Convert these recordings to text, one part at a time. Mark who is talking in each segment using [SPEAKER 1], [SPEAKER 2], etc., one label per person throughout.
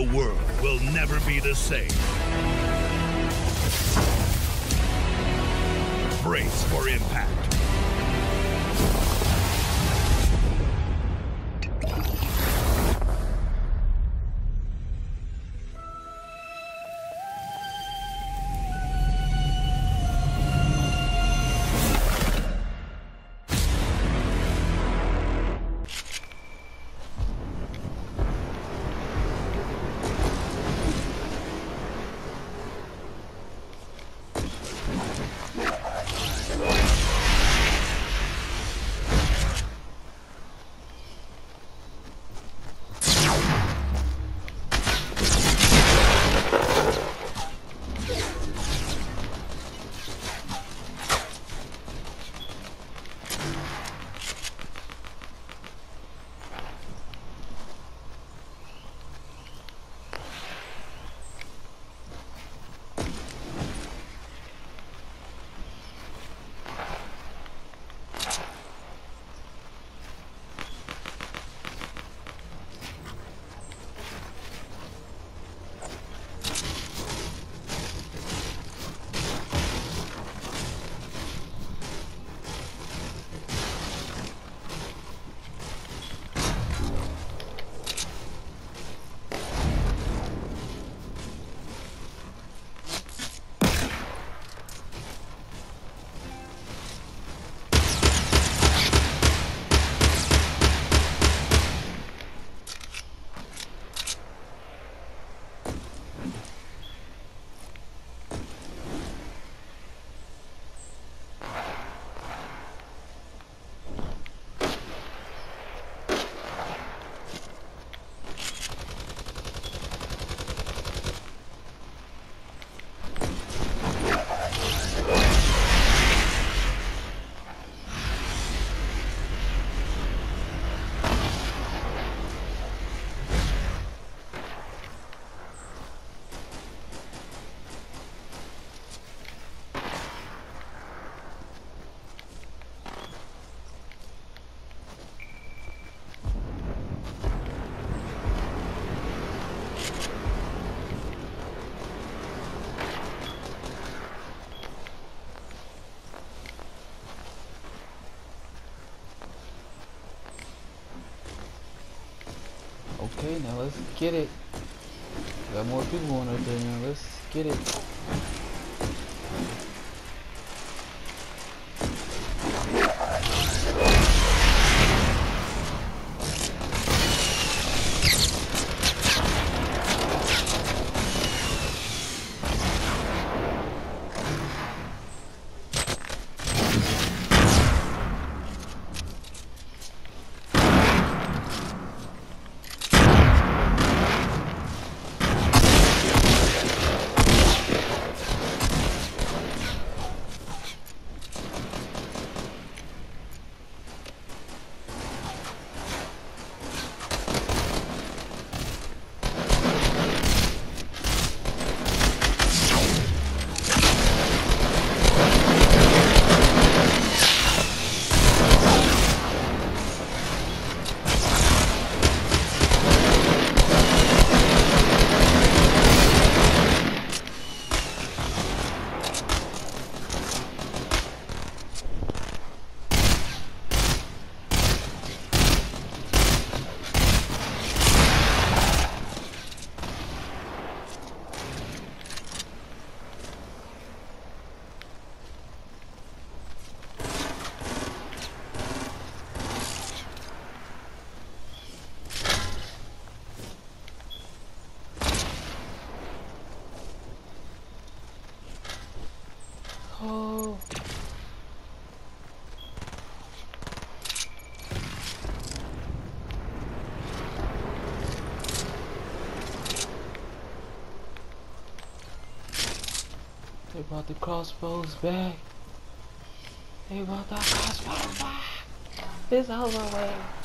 [SPEAKER 1] The world will never be the same. Brace for impact.
[SPEAKER 2] Now let's get it. Got more people on up there now. Let's get it. They brought the crossbows back. They brought the crossbows back. It's over with.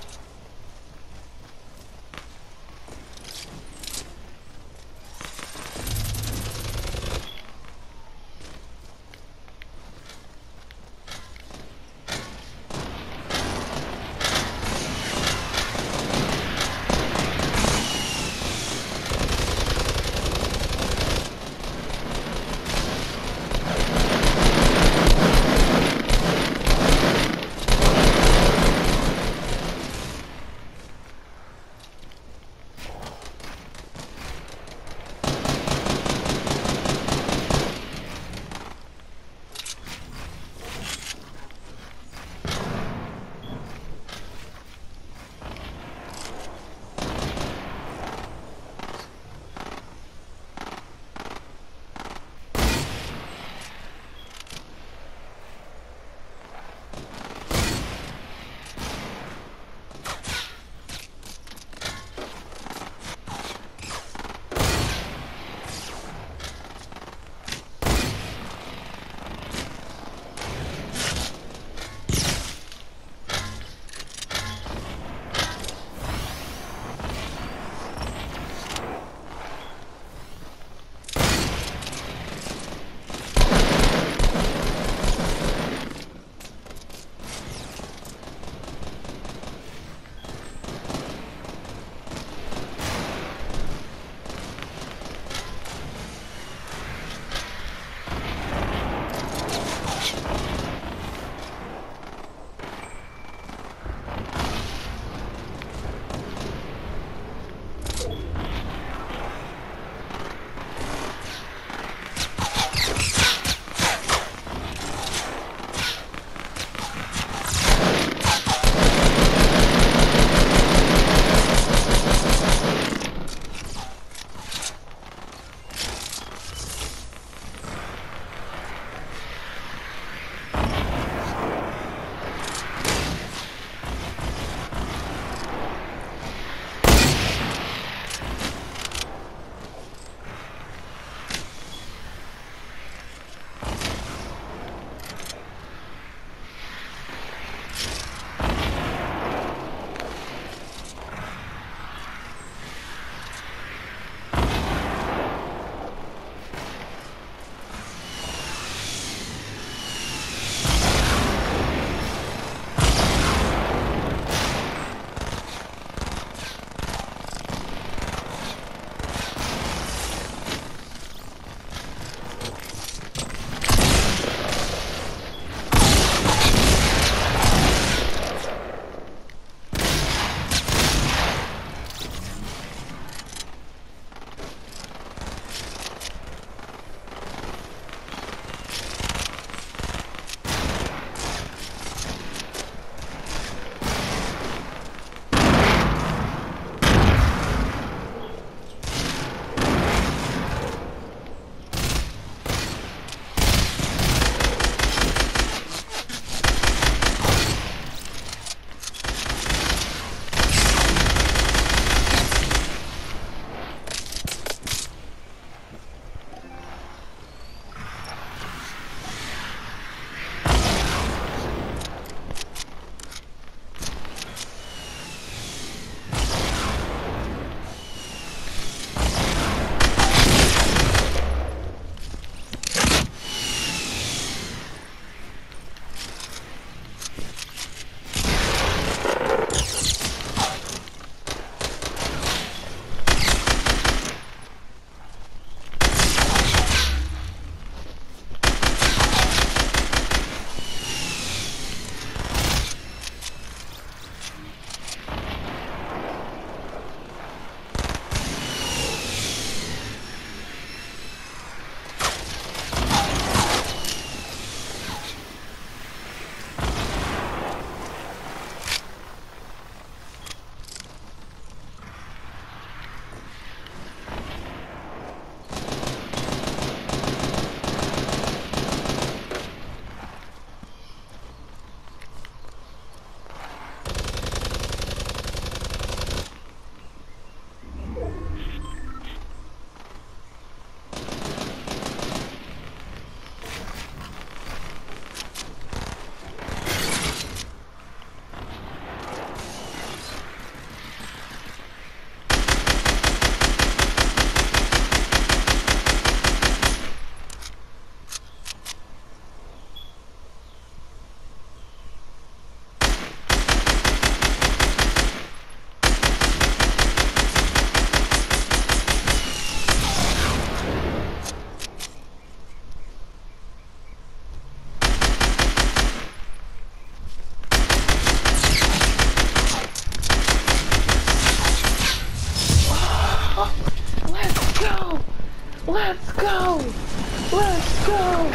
[SPEAKER 2] Let's go!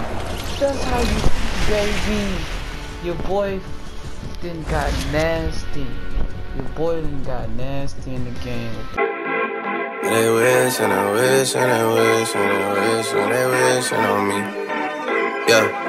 [SPEAKER 2] That's how you baby. Your boy didn't got nasty. Your boy didn't got nasty in the game.
[SPEAKER 3] They wish and they wish and they wish and they wish and they wishing on me. Yeah.